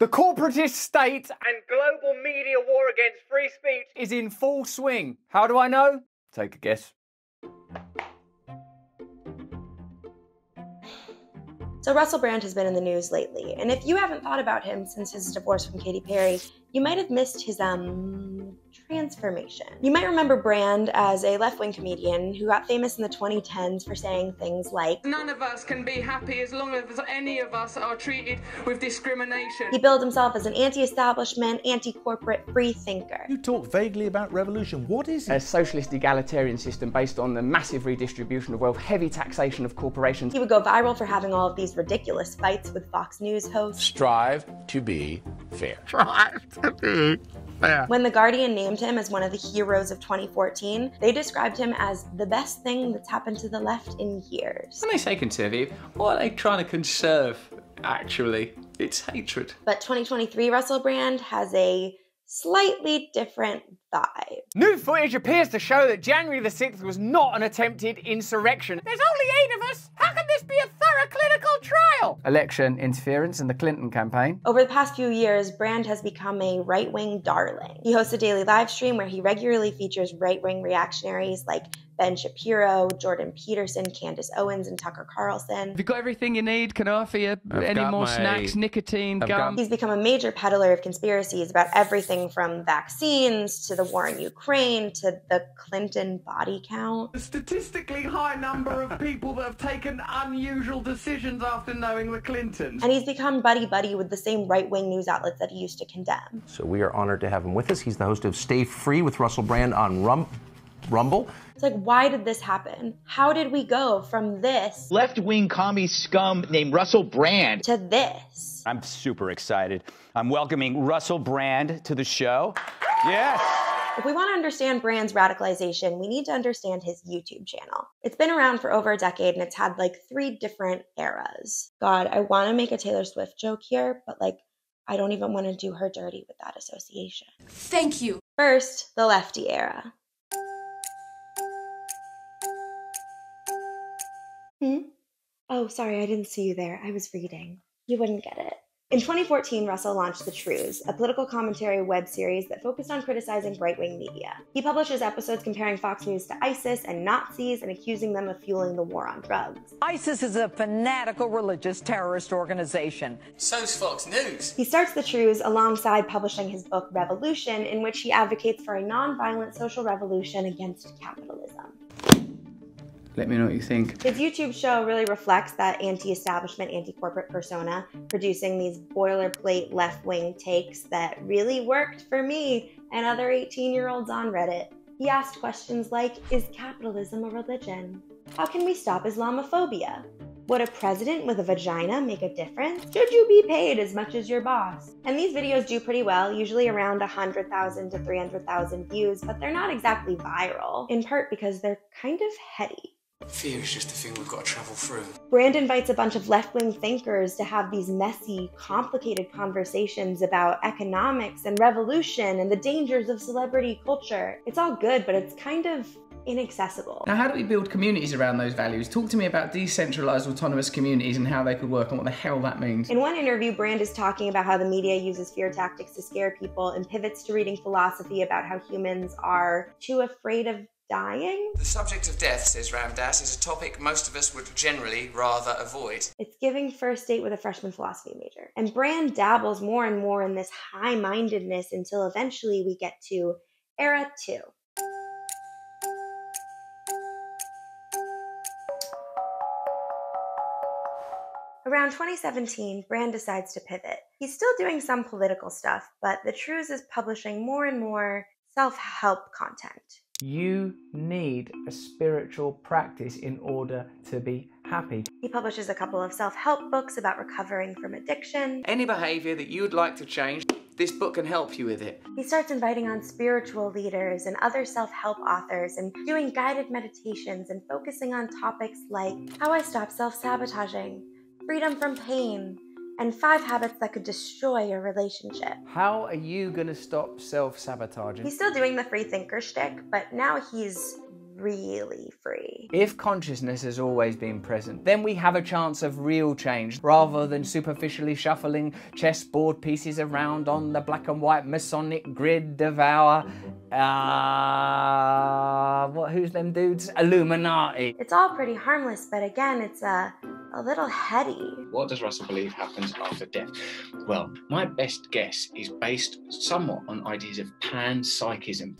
The corporatist state and global media war against free speech is in full swing. How do I know? Take a guess. So Russell Brand has been in the news lately, and if you haven't thought about him since his divorce from Katy Perry, you might have missed his um transformation. You might remember Brand as a left-wing comedian who got famous in the 2010s for saying things like None of us can be happy as long as any of us are treated with discrimination. He billed himself as an anti-establishment, anti-corporate free thinker. You talk vaguely about revolution. What is it? A socialist egalitarian system based on the massive redistribution of wealth, heavy taxation of corporations. He would go viral for having all of these ridiculous fights with Fox News hosts. Strive to be fair. Strive to be fair. When The Guardian named him as one of the heroes of 2014, they described him as the best thing that's happened to the left in years. When they say conservative, what are they trying to conserve, actually? It's hatred. But 2023 Russell Brand has a slightly different vibe. New footage appears to show that January the 6th was not an attempted insurrection. There's only eight of us. How can this be a thorough clinical trial? Election interference in the Clinton campaign. Over the past few years, Brand has become a right wing darling. He hosts a daily live stream where he regularly features right wing reactionaries like Ben Shapiro, Jordan Peterson, Candace Owens, and Tucker Carlson. Have you got everything you need? Can I offer you I've any more my- snacks, nicotine, I've gum? He's become a major peddler of conspiracies about everything from vaccines to the war in Ukraine to the Clinton body count. A statistically high number of people that have taken unusual decisions after knowing the Clintons. And he's become buddy buddy with the same right wing news outlets that he used to condemn. So we are honored to have him with us. He's the host of Stay Free with Russell Brand on Rum- Rumble. It's like, why did this happen? How did we go from this left wing commie scum named Russell Brand. to this? I'm super excited. I'm welcoming Russell Brand to the show. Yes. If we want to understand Brand's radicalization, we need to understand his YouTube channel. It's been around for over a decade and it's had like three different eras. God, I want to make a Taylor Swift joke here, but like, I don't even want to do her dirty with that association. Thank you. First, the lefty era. Hmm? Oh, sorry, I didn't see you there. I was reading. You wouldn't get it. In 2014, Russell launched The Trews, a political commentary web series that focused on criticizing right wing media. He publishes episodes comparing Fox News to ISIS and Nazis and accusing them of fueling the war on drugs. ISIS is a fanatical religious terrorist organization. So's Fox News. He starts The Trews alongside publishing his book Revolution, in which he advocates for a nonviolent social revolution against capitalism. Let me know what you think. His YouTube show really reflects that anti establishment, anti corporate persona, producing these boilerplate left wing takes that really worked for me and other 18 year olds on Reddit. He asked questions like Is capitalism a religion? How can we stop Islamophobia? Would a president with a vagina make a difference? Should you be paid as much as your boss? And these videos do pretty well, usually around 100,000 to 300,000 views, but they're not exactly viral, in part because they're kind of heady. Fear is just a thing we've got to travel through. Brand invites a bunch of left wing thinkers to have these messy, complicated conversations about economics and revolution and the dangers of celebrity culture. It's all good, but it's kind of inaccessible. Now, how do we build communities around those values? Talk to me about decentralized autonomous communities and how they could work and what the hell that means. In one interview, Brand is talking about how the media uses fear tactics to scare people and pivots to reading philosophy about how humans are too afraid of dying. The subject of death, says Ram Dass, is a topic most of us would generally rather avoid. It's giving first date with a freshman philosophy major. And Brand dabbles more and more in this high mindedness until eventually we get to era two. Around 2017, Brand decides to pivot. He's still doing some political stuff, but The Trews is publishing more and more self help content. You need a spiritual practice in order to be happy. He publishes a couple of self help books about recovering from addiction. Any behavior that you'd like to change, this book can help you with it. He starts inviting on spiritual leaders and other self help authors and doing guided meditations and focusing on topics like how I stop self sabotaging, freedom from pain, and five habits that could destroy your relationship. How are you going to stop self sabotaging? He's still doing the free thinker shtick, but now he's really free. If consciousness has always been present, then we have a chance of real change rather than superficially shuffling chessboard pieces around on the black and white Masonic grid of our. Uh, what, who's them dudes? Illuminati. It's all pretty harmless, but again, it's a, a little heady. What does Russell believe happens after death? Well, my best guess is based somewhat on ideas of panpsychism.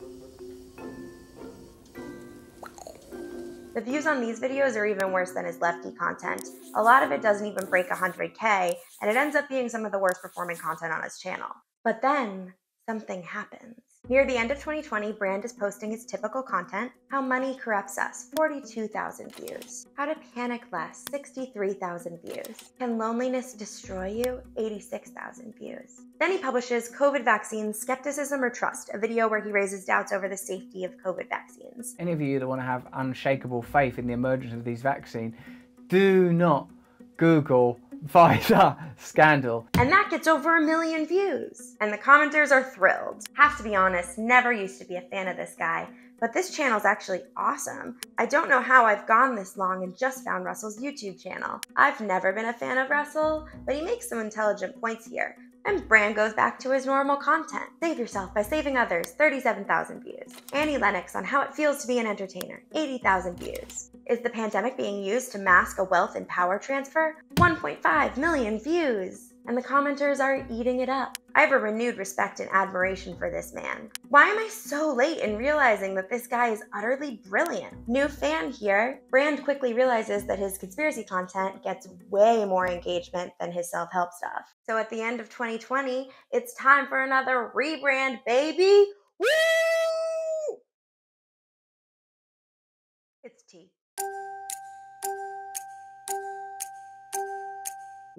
The views on these videos are even worse than his lefty content. A lot of it doesn't even break 100k, and it ends up being some of the worst performing content on his channel. But then, something happens. Near the end of 2020, Brand is posting his typical content How Money Corrupts Us, 42,000 views. How to Panic Less, 63,000 views. Can Loneliness Destroy You, 86,000 views. Then he publishes COVID Vaccines Skepticism or Trust, a video where he raises doubts over the safety of COVID vaccines. Any of you that want to have unshakable faith in the emergence of these vaccines, do not Google Pfizer scandal. And that gets over a million views. And the commenters are thrilled. Have to be honest, never used to be a fan of this guy, but this channel's actually awesome. I don't know how I've gone this long and just found Russell's YouTube channel. I've never been a fan of Russell, but he makes some intelligent points here. And Brand goes back to his normal content. Save yourself by saving others, 37,000 views. Annie Lennox on how it feels to be an entertainer, 80,000 views. Is the pandemic being used to mask a wealth and power transfer? 1.5 million views. And the commenters are eating it up. I have a renewed respect and admiration for this man. Why am I so late in realizing that this guy is utterly brilliant? New fan here. Brand quickly realizes that his conspiracy content gets way more engagement than his self help stuff. So at the end of 2020, it's time for another rebrand, baby! Woo!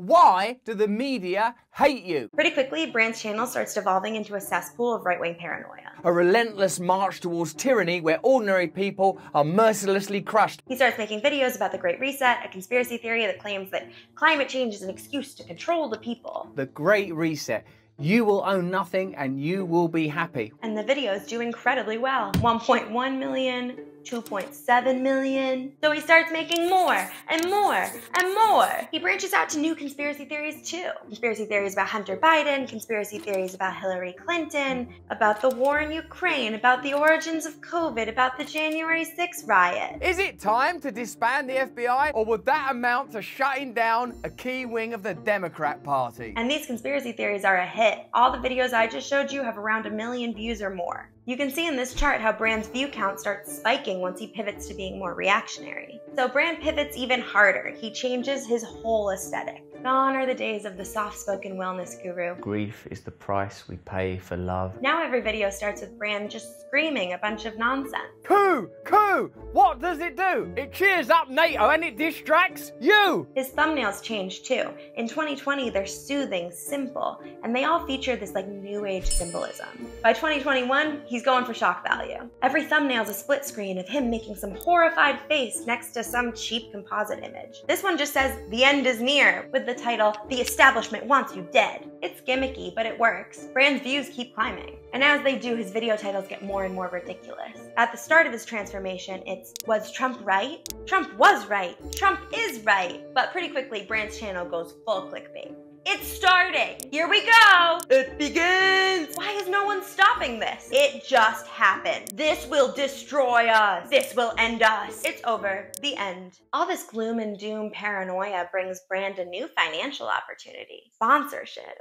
Why do the media hate you? Pretty quickly, Brand's channel starts devolving into a cesspool of right wing paranoia. A relentless march towards tyranny where ordinary people are mercilessly crushed. He starts making videos about the Great Reset, a conspiracy theory that claims that climate change is an excuse to control the people. The Great Reset. You will own nothing and you will be happy. And the videos do incredibly well 1.1 million, 2.7 million. So he starts making more and more and more. He branches out to new conspiracy theories too. Conspiracy theories about Hunter Biden, conspiracy theories about Hillary Clinton, about the war in Ukraine, about the origins of COVID, about the January 6th riot. Is it time to disband the FBI or would that amount to shutting down a key wing of the Democrat Party? And these conspiracy theories are a hit. All the videos I just showed you have around a million views or more. You can see in this chart how Brand's view count starts spiking once he pivots to being more reactionary. So Brand pivots even harder. He changes his whole aesthetic. Gone are the days of the soft-spoken wellness guru. Grief is the price we pay for love. Now every video starts with Brand just screaming a bunch of nonsense. Coo! Coo! What does it do? It cheers up NATO and it distracts you! His thumbnails change too. In 2020, they're soothing, simple, and they all feature this like new age symbolism. By 2021, he's going for shock value. Every thumbnail's a split screen of him making some horrified face next to some cheap composite image. This one just says, the end is near, with the title, The Establishment Wants You Dead. It's gimmicky, but it works. Brand's views keep climbing. And as they do, his video titles get more and more ridiculous. At the start of his transformation, it's Was Trump right? Trump was right. Trump is right. But pretty quickly, Brand's channel goes full clickbait. It's starting! Here we go! It begins! Why is no one stopping this? It just happened. This will destroy us. This will end us. It's over. The end. All this gloom and doom paranoia brings Brand a new financial opportunity. Sponsorship.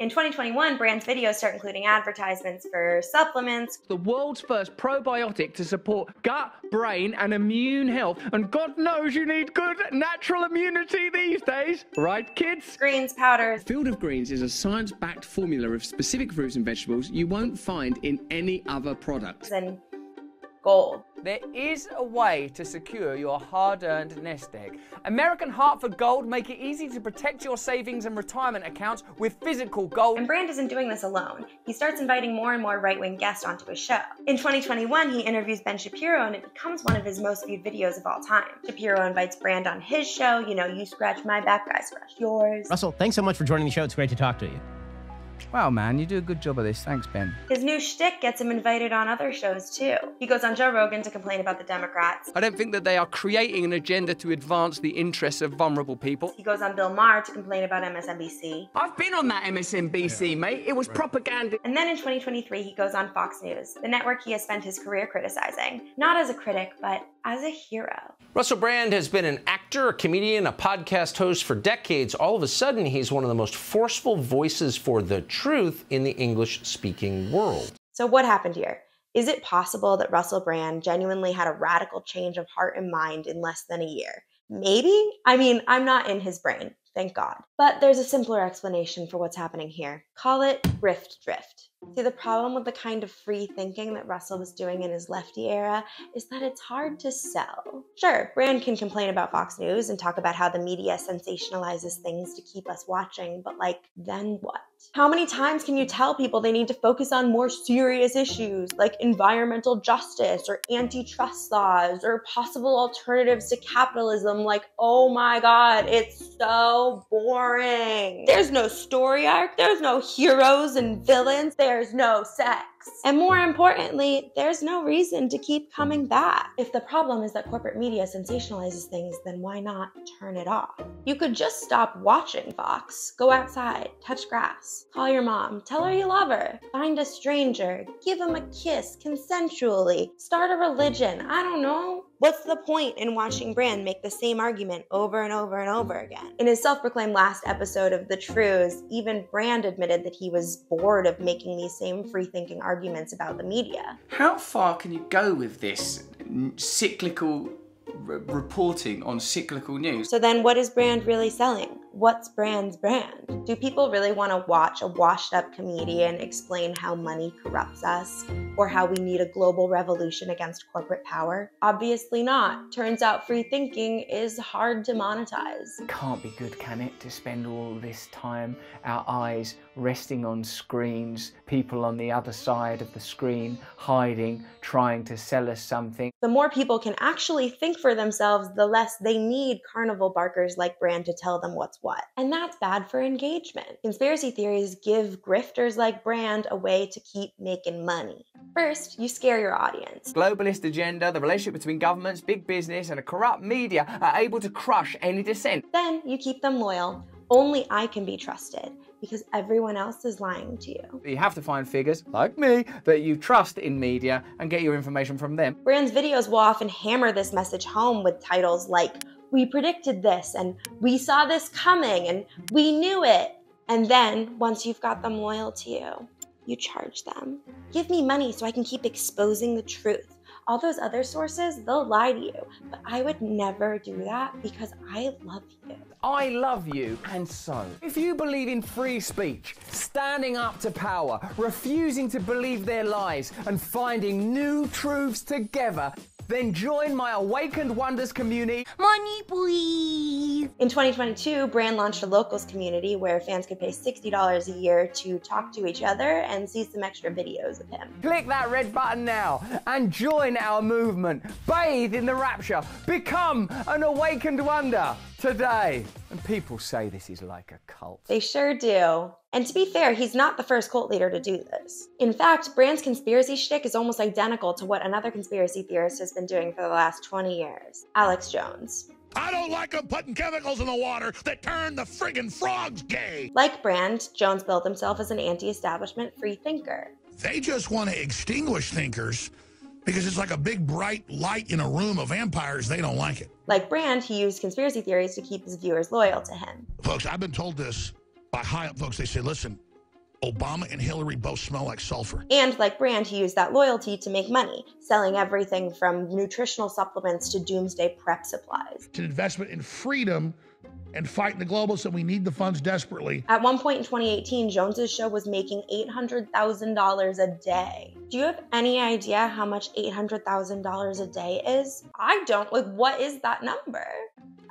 In 2021, Brand's videos start including advertisements for supplements. The world's first probiotic to support gut, brain, and immune health. And God knows you need good natural immunity these days. Right, kids? Greens powders. Field of Greens is a science backed formula of specific fruits and vegetables you won't find in any other product. And gold. There is a way to secure your hard-earned nest egg. American Hartford Gold make it easy to protect your savings and retirement accounts with physical gold. And Brand isn't doing this alone. He starts inviting more and more right-wing guests onto his show. In 2021, he interviews Ben Shapiro and it becomes one of his most viewed videos of all time. Shapiro invites Brand on his show, you know, you scratch my back, I scratch yours. Russell, thanks so much for joining the show. It's great to talk to you. Wow, man, you do a good job of this. Thanks, Ben. His new shtick gets him invited on other shows too. He goes on Joe Rogan to complain about the Democrats. I don't think that they are creating an agenda to advance the interests of vulnerable people. He goes on Bill Maher to complain about MSNBC. I've been on that MSNBC, mate. It was propaganda. And then in 2023, he goes on Fox News, the network he has spent his career criticizing. Not as a critic, but as a hero. Russell Brand has been an actor, a comedian, a podcast host for decades. All of a sudden, he's one of the most forceful voices for the truth in the English speaking world. So, what happened here? Is it possible that Russell Brand genuinely had a radical change of heart and mind in less than a year? Maybe? I mean, I'm not in his brain, thank God. But there's a simpler explanation for what's happening here. Call it grift drift. See, the problem with the kind of free thinking that Russell was doing in his lefty era is that it's hard to sell. Sure, Brand can complain about Fox News and talk about how the media sensationalizes things to keep us watching, but like, then what? How many times can you tell people they need to focus on more serious issues like environmental justice or antitrust laws or possible alternatives to capitalism? Like, oh my god, it's so boring. There's no story arc, there's no heroes and villains, there's no sex. And more importantly, there's no reason to keep coming back. If the problem is that corporate media sensationalizes things, then why not turn it off? You could just stop watching Fox, go outside, touch grass, call your mom, tell her you love her, find a stranger, give him a kiss consensually, start a religion, I don't know. What's the point in watching Brand make the same argument over and over and over again? In his self proclaimed last episode of The Trews, even Brand admitted that he was bored of making these same free thinking arguments about the media. How far can you go with this cyclical r- reporting on cyclical news? So then, what is Brand really selling? What's Brand's brand? Do people really want to watch a washed up comedian explain how money corrupts us or how we need a global revolution against corporate power? Obviously not. Turns out free thinking is hard to monetize. Can't be good, can it, to spend all this time, our eyes resting on screens, people on the other side of the screen, hiding, trying to sell us something. The more people can actually think for themselves, the less they need carnival barkers like Brand to tell them what's what. And that's bad for engagement. Conspiracy theories give grifters like Brand a way to keep making money. First, you scare your audience. Globalist agenda, the relationship between governments, big business, and a corrupt media are able to crush any dissent. Then you keep them loyal. Only I can be trusted because everyone else is lying to you. You have to find figures, like me, that you trust in media and get your information from them. Brand's videos will often hammer this message home with titles like, We predicted this, and We saw this coming, and We knew it. And then, once you've got them loyal to you, you charge them. Give me money so I can keep exposing the truth. All those other sources, they'll lie to you, but I would never do that because I love you. I love you, and so. If you believe in free speech, standing up to power, refusing to believe their lies, and finding new truths together, then join my Awakened Wonders community. Money, please. In 2022, Brand launched a locals community where fans could pay $60 a year to talk to each other and see some extra videos of him. Click that red button now and join our movement. Bathe in the rapture. Become an Awakened Wonder today. And people say this is like a cult. They sure do. And to be fair, he's not the first cult leader to do this. In fact, Brand's conspiracy shtick is almost identical to what another conspiracy theorist has been doing for the last 20 years Alex Jones. I don't like them putting chemicals in the water that turn the friggin' frogs gay. Like Brand, Jones built himself as an anti establishment free thinker. They just want to extinguish thinkers because it's like a big bright light in a room of vampires. They don't like it. Like Brand, he used conspiracy theories to keep his viewers loyal to him. Folks, I've been told this by high up folks. They say, listen, Obama and Hillary both smell like sulfur. And like Brand, he used that loyalty to make money, selling everything from nutritional supplements to doomsday prep supplies. It's an investment in freedom and fighting the globalists, and we need the funds desperately. At one point in 2018, Jones's show was making $800,000 a day. Do you have any idea how much $800,000 a day is? I don't. Like, what is that number?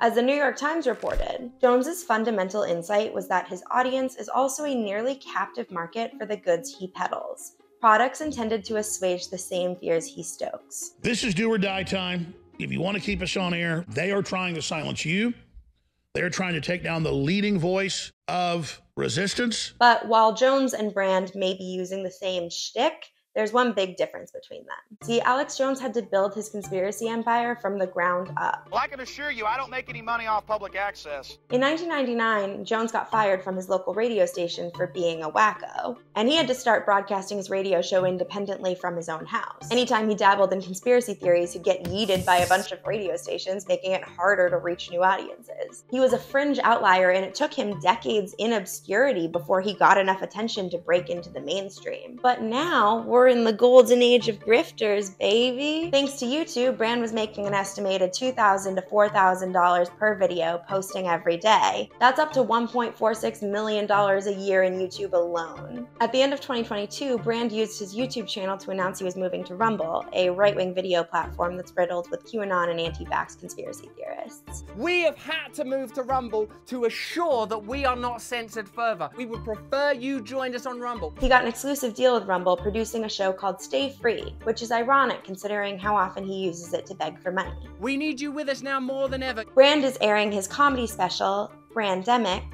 As the New York Times reported, Jones's fundamental insight was that his audience is also a nearly captive market for the goods he peddles. Products intended to assuage the same fears he stokes. This is do or die time. If you want to keep us on air, they are trying to silence you. They're trying to take down the leading voice of Resistance? But while Jones and Brand may be using the same shtick, there's one big difference between them. See, Alex Jones had to build his conspiracy empire from the ground up. Well, I can assure you, I don't make any money off public access. In 1999, Jones got fired from his local radio station for being a wacko, and he had to start broadcasting his radio show independently from his own house. Anytime he dabbled in conspiracy theories, he'd get yeeted by a bunch of radio stations, making it harder to reach new audiences. He was a fringe outlier, and it took him decades in obscurity before he got enough attention to break into the mainstream. But now, we're in the golden age of grifters, baby. Thanks to YouTube, Brand was making an estimated 2,000 to $4,000 per video posting every day. That's up to $1.46 million a year in YouTube alone. At the end of 2022, Brand used his YouTube channel to announce he was moving to Rumble, a right wing video platform that's riddled with QAnon and anti vax conspiracy theorists. We have had to move to Rumble to assure that we are not censored further. We would prefer you joined us on Rumble. He got an exclusive deal with Rumble, producing a show called Stay Free, which is ironic considering how often he uses it to beg for money. We need you with us now more than ever. Brand is airing his comedy special, Brandemic,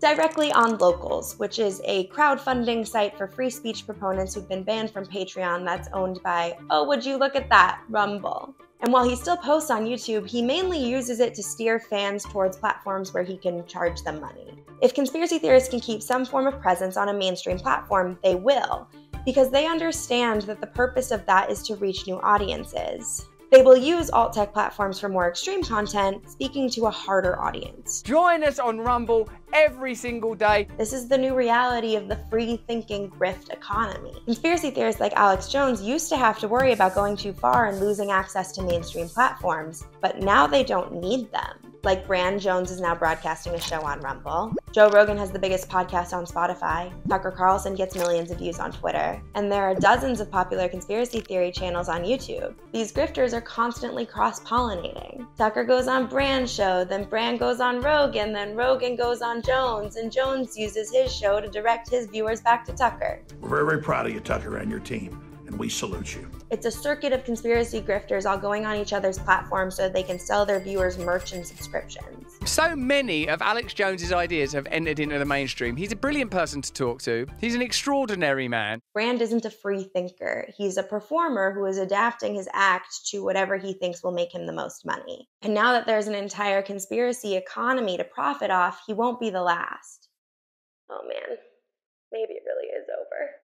directly on Locals, which is a crowdfunding site for free speech proponents who've been banned from Patreon that's owned by, oh, would you look at that, Rumble. And while he still posts on YouTube, he mainly uses it to steer fans towards platforms where he can charge them money. If conspiracy theorists can keep some form of presence on a mainstream platform, they will, because they understand that the purpose of that is to reach new audiences. They will use alt tech platforms for more extreme content, speaking to a harder audience. Join us on Rumble every single day. This is the new reality of the free thinking grift economy. Conspiracy theorists like Alex Jones used to have to worry about going too far and losing access to mainstream platforms, but now they don't need them. Like Brand Jones is now broadcasting a show on Rumble. Joe Rogan has the biggest podcast on Spotify. Tucker Carlson gets millions of views on Twitter. And there are dozens of popular conspiracy theory channels on YouTube. These grifters are constantly cross pollinating. Tucker goes on Brand's show, then Brand goes on Rogan, then Rogan goes on Jones, and Jones uses his show to direct his viewers back to Tucker. We're very, very proud of you, Tucker, and your team, and we salute you. It's a circuit of conspiracy grifters all going on each other's platforms so they can sell their viewers merch and subscriptions. So many of Alex Jones's ideas have entered into the mainstream. He's a brilliant person to talk to. He's an extraordinary man. Brand isn't a free thinker. He's a performer who is adapting his act to whatever he thinks will make him the most money. And now that there's an entire conspiracy economy to profit off, he won't be the last. Oh man, maybe it really is over.